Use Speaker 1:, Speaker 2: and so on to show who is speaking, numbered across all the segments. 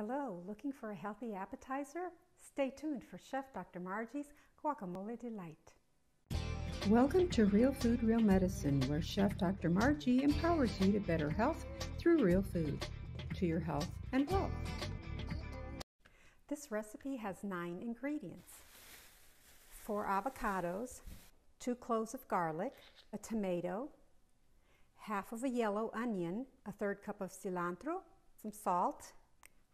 Speaker 1: Hello, looking for a healthy appetizer? Stay tuned for Chef Dr. Margie's Guacamole Delight.
Speaker 2: Welcome to Real Food, Real Medicine, where Chef Dr. Margie empowers you to better health through real food, to your health and wealth.
Speaker 1: This recipe has nine ingredients four avocados, two cloves of garlic, a tomato, half of a yellow onion, a third cup of cilantro, some salt,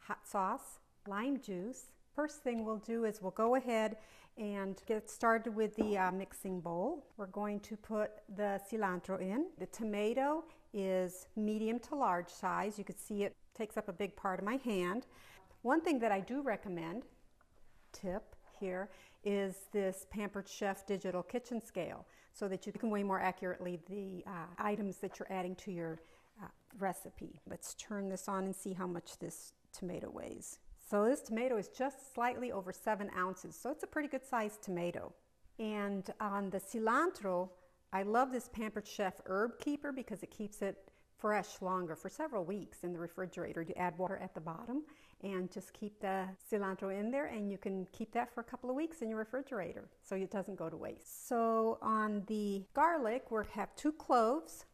Speaker 1: hot sauce, lime juice. First thing we'll do is we'll go ahead and get started with the uh, mixing bowl. We're going to put the cilantro in. The tomato is medium to large size. You can see it takes up a big part of my hand. One thing that I do recommend, tip, here is this Pampered Chef digital kitchen scale so that you can weigh more accurately the uh, items that you're adding to your uh, recipe. Let's turn this on and see how much this tomato weighs. So this tomato is just slightly over seven ounces, so it's a pretty good sized tomato. And on the cilantro, I love this Pampered Chef herb keeper because it keeps it fresh longer for several weeks in the refrigerator. You add water at the bottom and just keep the cilantro in there and you can keep that for a couple of weeks in your refrigerator so it doesn't go to waste. So on the garlic, we have two cloves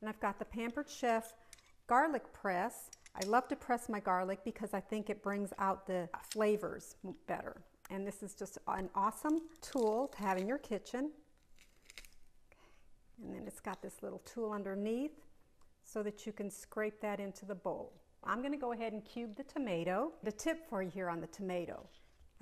Speaker 1: and I've got the Pampered Chef garlic press. I love to press my garlic because I think it brings out the flavors better. And this is just an awesome tool to have in your kitchen. And then it's got this little tool underneath so that you can scrape that into the bowl. I'm going to go ahead and cube the tomato. The tip for you here on the tomato.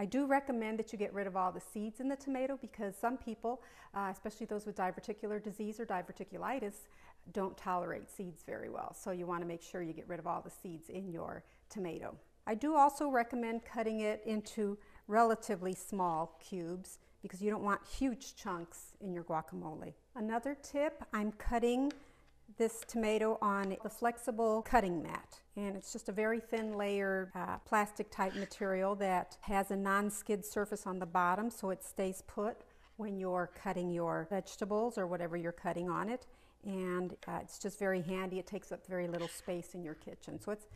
Speaker 1: I do recommend that you get rid of all the seeds in the tomato because some people, uh, especially those with diverticular disease or diverticulitis, don't tolerate seeds very well. So you want to make sure you get rid of all the seeds in your tomato. I do also recommend cutting it into relatively small cubes because you don't want huge chunks in your guacamole. Another tip, I'm cutting this tomato on the flexible cutting mat. And it's just a very thin layer uh, plastic type material that has a non-skid surface on the bottom so it stays put when you're cutting your vegetables or whatever you're cutting on it. And uh, it's just very handy. It takes up very little space in your kitchen. So it's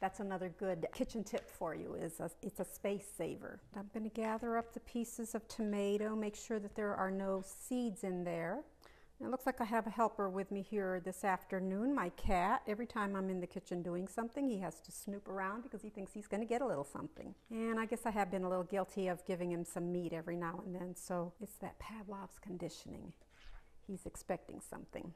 Speaker 1: that's another good kitchen tip for you is a, it's a space saver. I'm going to gather up the pieces of tomato, make sure that there are no seeds in there. It looks like I have a helper with me here this afternoon, my cat. Every time I'm in the kitchen doing something, he has to snoop around because he thinks he's going to get a little something. And I guess I have been a little guilty of giving him some meat every now and then, so it's that Pavlov's conditioning. He's expecting something.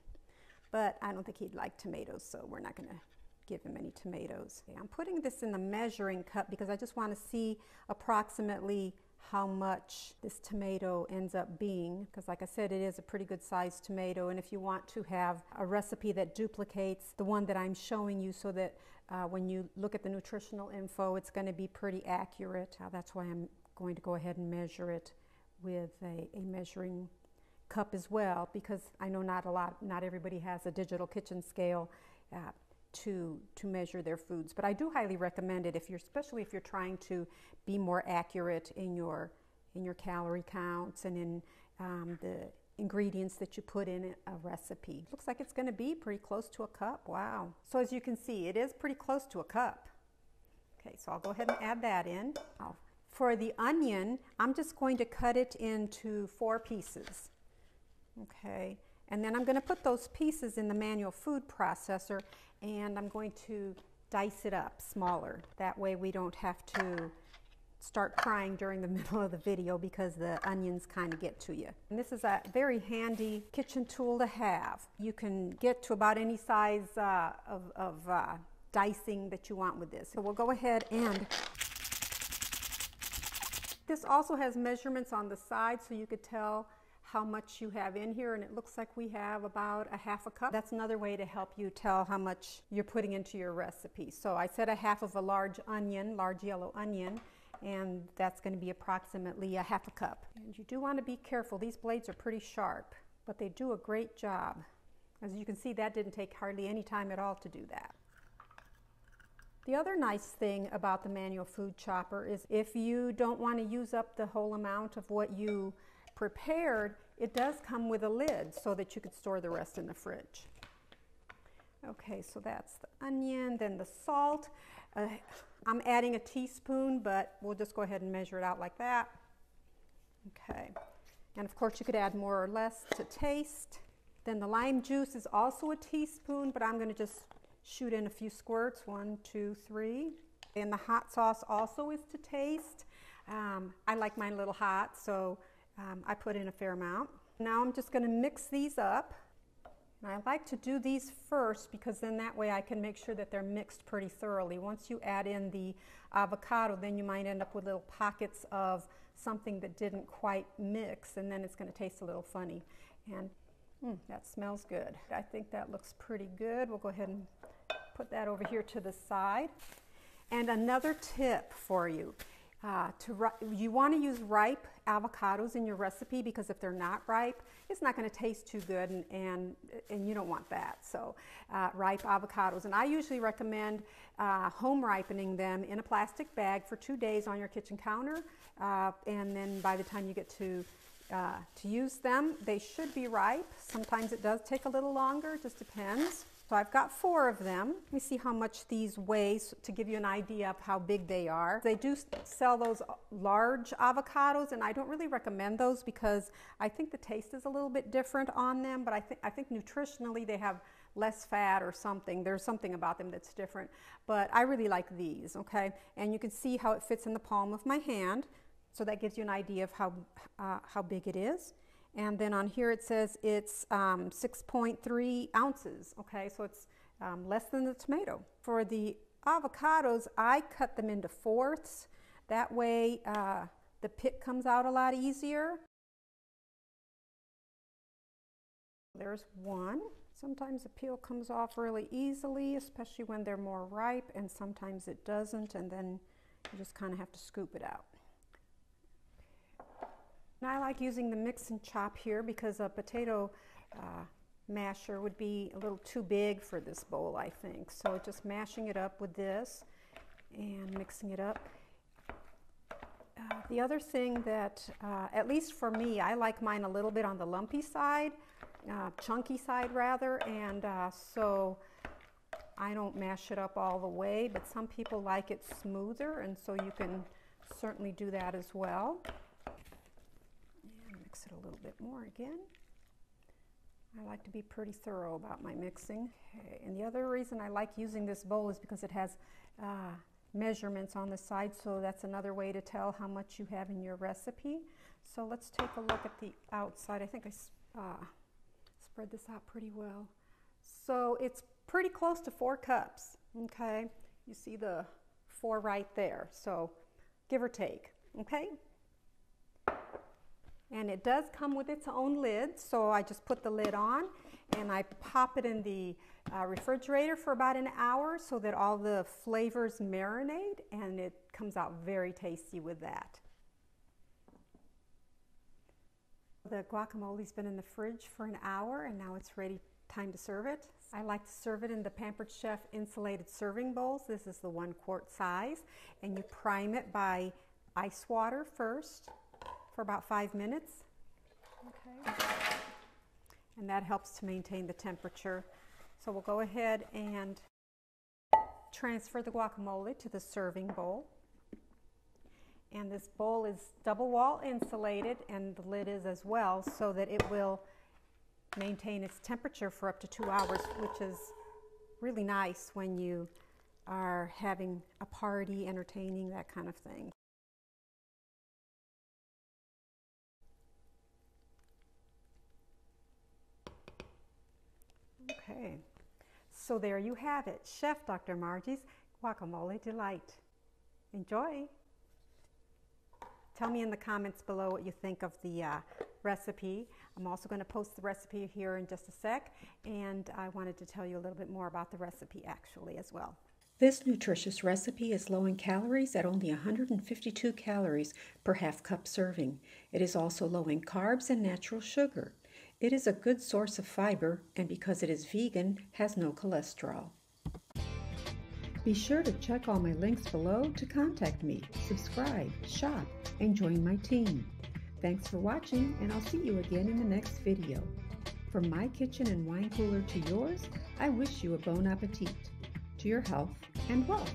Speaker 1: But I don't think he'd like tomatoes, so we're not going to give him any tomatoes. I'm putting this in the measuring cup because I just want to see approximately how much this tomato ends up being because like I said it is a pretty good sized tomato and if you want to have a recipe that duplicates the one that I'm showing you so that uh, when you look at the nutritional info it's going to be pretty accurate. Uh, that's why I'm going to go ahead and measure it with a, a measuring cup as well because I know not a lot not everybody has a digital kitchen scale uh, to to measure their foods. But I do highly recommend it if you're especially if you're trying to be more accurate in your in your calorie counts and in um, the ingredients that you put in a recipe. Looks like it's going to be pretty close to a cup. Wow. So as you can see, it is pretty close to a cup. Okay, so I'll go ahead and add that in. I'll, for the onion, I'm just going to cut it into four pieces. Okay, and then I'm going to put those pieces in the manual food processor and I'm going to dice it up smaller. That way we don't have to start crying during the middle of the video because the onions kind of get to you. And this is a very handy kitchen tool to have. You can get to about any size uh, of, of uh, dicing that you want with this. So we'll go ahead and this also has measurements on the side so you could tell how much you have in here and it looks like we have about a half a cup. That's another way to help you tell how much you're putting into your recipe. So I said a half of a large onion, large yellow onion, and that's going to be approximately a half a cup. And you do want to be careful. These blades are pretty sharp, but they do a great job. As you can see, that didn't take hardly any time at all to do that. The other nice thing about the manual food chopper is if you don't want to use up the whole amount of what you prepared, it does come with a lid so that you could store the rest in the fridge. Okay, so that's the onion, then the salt. I'm adding a teaspoon, but we'll just go ahead and measure it out like that. Okay. And of course you could add more or less to taste. Then the lime juice is also a teaspoon, but I'm going to just shoot in a few squirts. One, two, three. And the hot sauce also is to taste. Um, I like mine a little hot, so um, I put in a fair amount. Now I'm just going to mix these up. And I like to do these first because then that way I can make sure that they're mixed pretty thoroughly. Once you add in the avocado, then you might end up with little pockets of something that didn't quite mix and then it's going to taste a little funny. And mm, that smells good. I think that looks pretty good. We'll go ahead and put that over here to the side. And another tip for you uh, to you want to use ripe avocados in your recipe because if they're not ripe, it's not going to taste too good, and, and, and you don't want that. So, uh, ripe avocados, and I usually recommend uh, home ripening them in a plastic bag for two days on your kitchen counter, uh, and then by the time you get to uh, to use them, they should be ripe. Sometimes it does take a little longer, just depends. So I've got four of them. Let me see how much these weigh to give you an idea of how big they are. They do sell those large avocados and I don't really recommend those because I think the taste is a little bit different on them, but I, th I think nutritionally they have less fat or something. There's something about them that's different, but I really like these, okay? And you can see how it fits in the palm of my hand. So that gives you an idea of how, uh, how big it is. And then on here it says it's um, 6.3 ounces. Okay, so it's um, less than the tomato. For the avocados, I cut them into fourths. That way uh, the pit comes out a lot easier. There's one. Sometimes the peel comes off really easily, especially when they're more ripe, and sometimes it doesn't, and then you just kind of have to scoop it out. Now I like using the mix and chop here because a potato uh, masher would be a little too big for this bowl, I think. So just mashing it up with this and mixing it up. Uh, the other thing that, uh, at least for me, I like mine a little bit on the lumpy side, uh, chunky side rather, and uh, so I don't mash it up all the way, but some people like it smoother, and so you can certainly do that as well it a little bit more again. I like to be pretty thorough about my mixing. Okay. And the other reason I like using this bowl is because it has uh, measurements on the side, so that's another way to tell how much you have in your recipe. So let's take a look at the outside. I think I uh, spread this out pretty well. So it's pretty close to four cups, okay? You see the four right there, so give or take, okay? And it does come with its own lid, so I just put the lid on and I pop it in the uh, refrigerator for about an hour so that all the flavors marinate and it comes out very tasty with that. The guacamole's been in the fridge for an hour and now it's ready, time to serve it. I like to serve it in the Pampered Chef insulated serving bowls. This is the one quart size and you prime it by ice water first for about five minutes. Okay. And that helps to maintain the temperature. So we'll go ahead and transfer the guacamole to the serving bowl. And this bowl is double wall insulated and the lid is as well so that it will maintain its temperature for up to two hours, which is really nice when you are having a party, entertaining, that kind of thing. Okay, so there you have it, Chef Dr. Margie's Guacamole Delight. Enjoy! Tell me in the comments below what you think of the uh, recipe. I'm also going to post the recipe here in just a sec, and I wanted to tell you a little bit more about the recipe actually as well.
Speaker 2: This nutritious recipe is low in calories at only 152 calories per half cup serving. It is also low in carbs and natural sugar. It is a good source of fiber and because it is vegan, has no cholesterol. Be sure to check all my links below to contact me, subscribe, shop, and join my team. Thanks for watching and I'll see you again in the next video. From my kitchen and wine cooler to yours, I wish you a bon appetit. To your health and wealth.